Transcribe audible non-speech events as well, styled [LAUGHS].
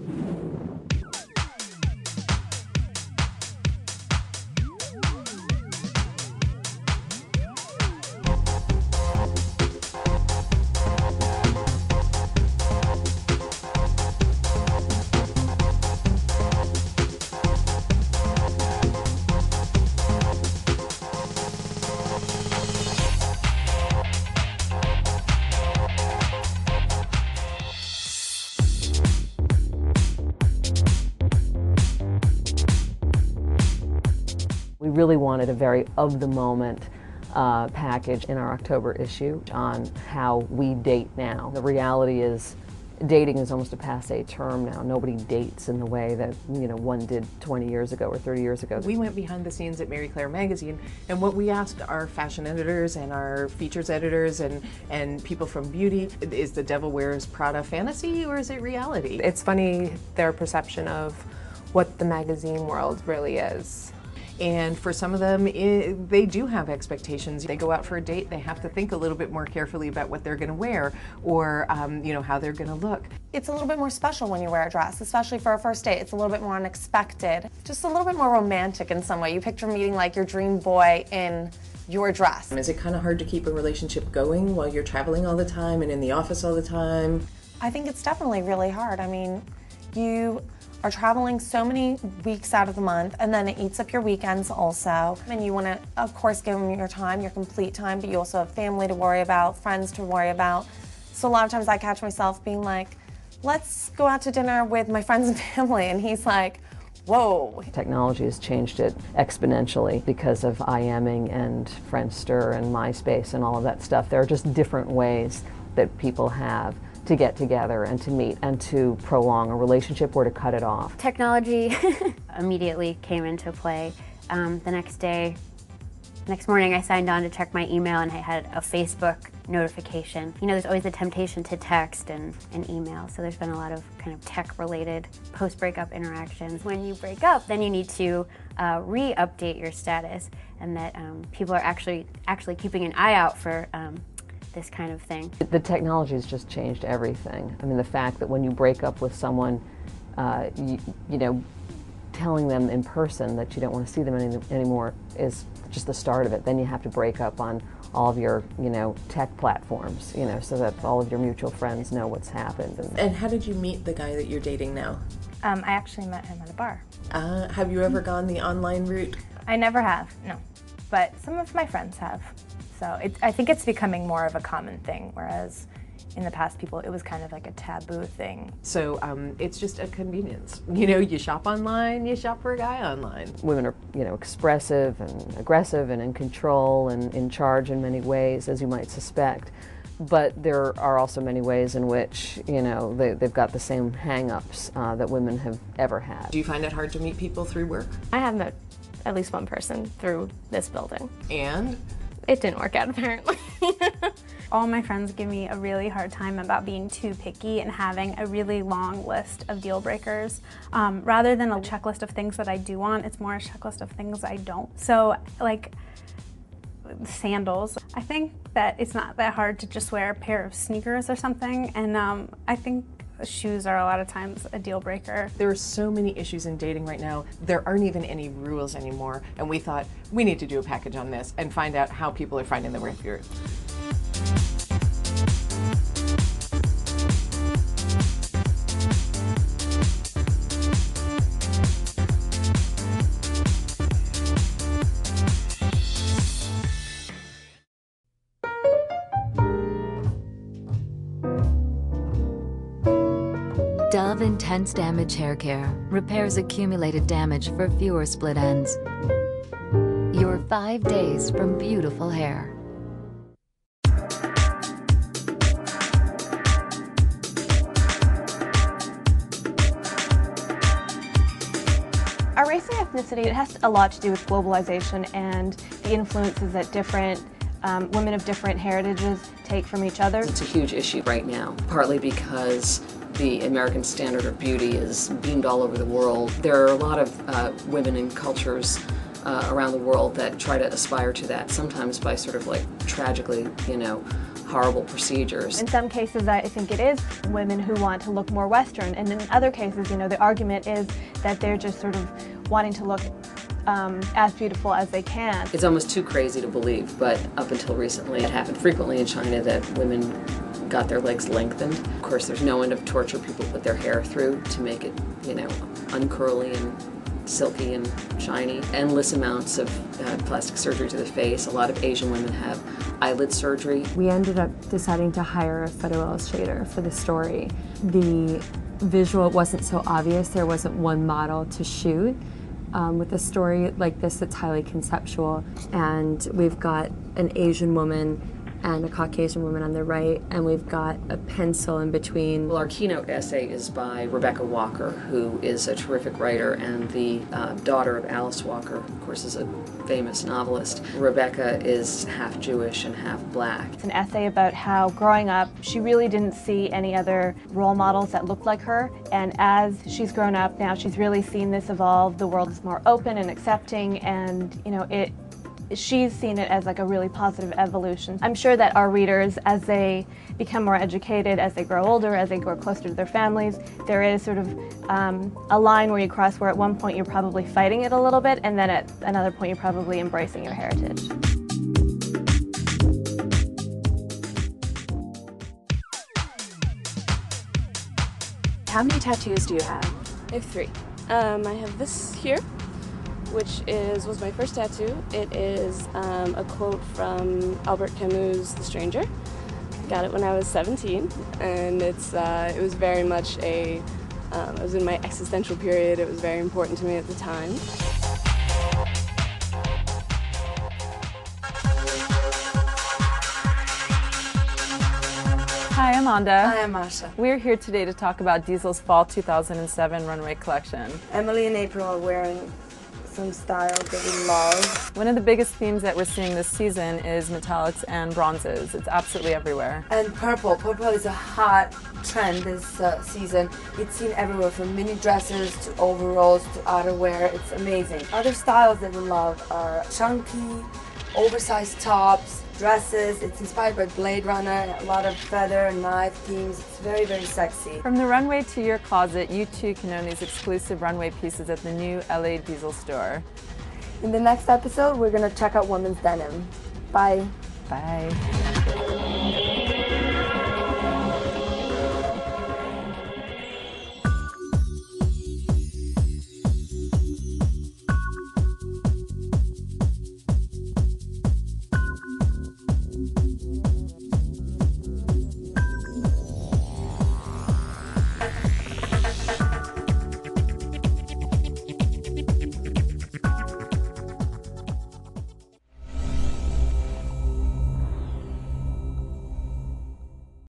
We really wanted a very of the moment uh, package in our October issue on how we date now. The reality is dating is almost a passe term now. Nobody dates in the way that you know one did 20 years ago or 30 years ago. We went behind the scenes at Marie Claire magazine and what we asked our fashion editors and our features editors and, and people from beauty is the Devil Wears Prada fantasy or is it reality? It's funny their perception of what the magazine world really is. And for some of them, it, they do have expectations. They go out for a date, they have to think a little bit more carefully about what they're going to wear or, um, you know, how they're going to look. It's a little bit more special when you wear a dress, especially for a first date. It's a little bit more unexpected, just a little bit more romantic in some way. You picture meeting like your dream boy in your dress. Is it kind of hard to keep a relationship going while you're traveling all the time and in the office all the time? I think it's definitely really hard. I mean, you are traveling so many weeks out of the month and then it eats up your weekends also. And you want to, of course, give them your time, your complete time, but you also have family to worry about, friends to worry about. So a lot of times I catch myself being like, let's go out to dinner with my friends and [LAUGHS] family. And he's like, whoa. Technology has changed it exponentially because of IMing and Friendster and MySpace and all of that stuff. There are just different ways that people have to get together and to meet and to prolong a relationship or to cut it off. Technology [LAUGHS] immediately came into play. Um, the next day, next morning, I signed on to check my email and I had a Facebook notification. You know, there's always the temptation to text and, and email, so there's been a lot of kind of tech related post breakup interactions. When you break up, then you need to uh, re update your status, and that um, people are actually actually keeping an eye out for um, this kind of thing. The technology has just changed everything. I mean, the fact that when you break up with someone, uh, you, you, know, telling them in person that you don't want to see them any, anymore is just the start of it. Then you have to break up on all of your, you know, tech platforms, you know, so that all of your mutual friends know what's happened. And, and how did you meet the guy that you're dating now? Um, I actually met him at a bar. Uh, have you ever gone the online route? I never have, no. But some of my friends have. So it, I think it's becoming more of a common thing, whereas in the past people it was kind of like a taboo thing. So um, it's just a convenience. [LAUGHS] You know you shop online you shop for a guy online. Women are you know expressive and aggressive and in control and in charge in many ways as you might suspect. But there are also many ways in which you know they, have got the same hang-ups uh, that women have ever had. Do you find it hard to meet people through work? I have met at least one person through this building. And it didn't work out [LAUGHS] apparently. All my friends give me a really hard time about being too picky and having a really long list of deal breakers. Um, rather than a checklist of things that I do want, it's more a checklist of things I don't. So like sandals, I think that it's not that hard to just wear a pair of sneakers or something and um, I think shoes are a lot of times a deal breaker. There are so many issues in dating right now. There aren't even any rules anymore. And we thought we need to do a package on this and find out how people are finding the way through. Dove Intense Damage Hair Care repairs accumulated damage for fewer split ends. Your five days from beautiful hair. Our race and ethnicity, it has a lot to do with globalization and the influences that different um, women of different heritages take from each other. It's a huge issue right now, partly because the American standard of beauty is beamed all over the world. There are a lot of uh, women in cultures uh, around the world that try to aspire to that, sometimes by sort of like tragically, you know, horrible procedures. In some cases, I think it is women who want to look more Western, and in other cases, you know, the argument is that they're just sort of wanting to look um, as beautiful as they can. It's almost too crazy to believe, but up until recently, it happened frequently in China that women got their legs lengthened. Of course, there's no end of torture people put their hair through to make it, you know, uncurly and silky and shiny. Endless amounts of uh, plastic surgery to the face. A lot of Asian women have eyelid surgery. We ended up deciding to hire a photo illustrator for the story. The visual wasn't so obvious, there wasn't one model to shoot. Um, with a story like this that's highly conceptual, and we've got an Asian woman and a Caucasian woman on the right, and we've got a pencil in between. Well, our keynote essay is by Rebecca Walker, who is a terrific writer and the uh, daughter of Alice Walker, of course, is a famous novelist. Rebecca is half Jewish and half black. It's an essay about how growing up, she really didn't see any other role models that looked like her, and as she's grown up now, she's really seen this evolve. The world is more open and accepting, and you know, it she's seen it as like a really positive evolution. I'm sure that our readers, as they become more educated, as they grow older, as they grow closer to their families, there is sort of um, a line where you cross where at one point you're probably fighting it a little bit, and then at another point you're probably embracing your heritage. How many tattoos do you have? I have three. Um, I have this here, which is was my first tattoo. It is um, a quote from Albert Camus' The Stranger. Got it when I was 17, and it's uh, it was very much a. Um, it was in my existential period. It was very important to me at the time. Hi, Amanda. Hi, I'm Masha. We're here today to talk about Diesel's Fall 2007 runway collection. Emily and April are wearing some styles that we love. One of the biggest themes that we're seeing this season is metallics and bronzes. It's absolutely everywhere. And purple. Purple is a hot trend this uh, season. It's seen everywhere from mini dresses to overalls to outerwear. It's amazing. Other styles that we love are chunky, oversized tops, dresses. It's inspired by Blade Runner, a lot of feather and knife themes. It's very, very sexy. From the runway to your closet, you too can own these exclusive runway pieces at the new LA Diesel store. In the next episode, we're going to check out women's denim. Bye. Bye.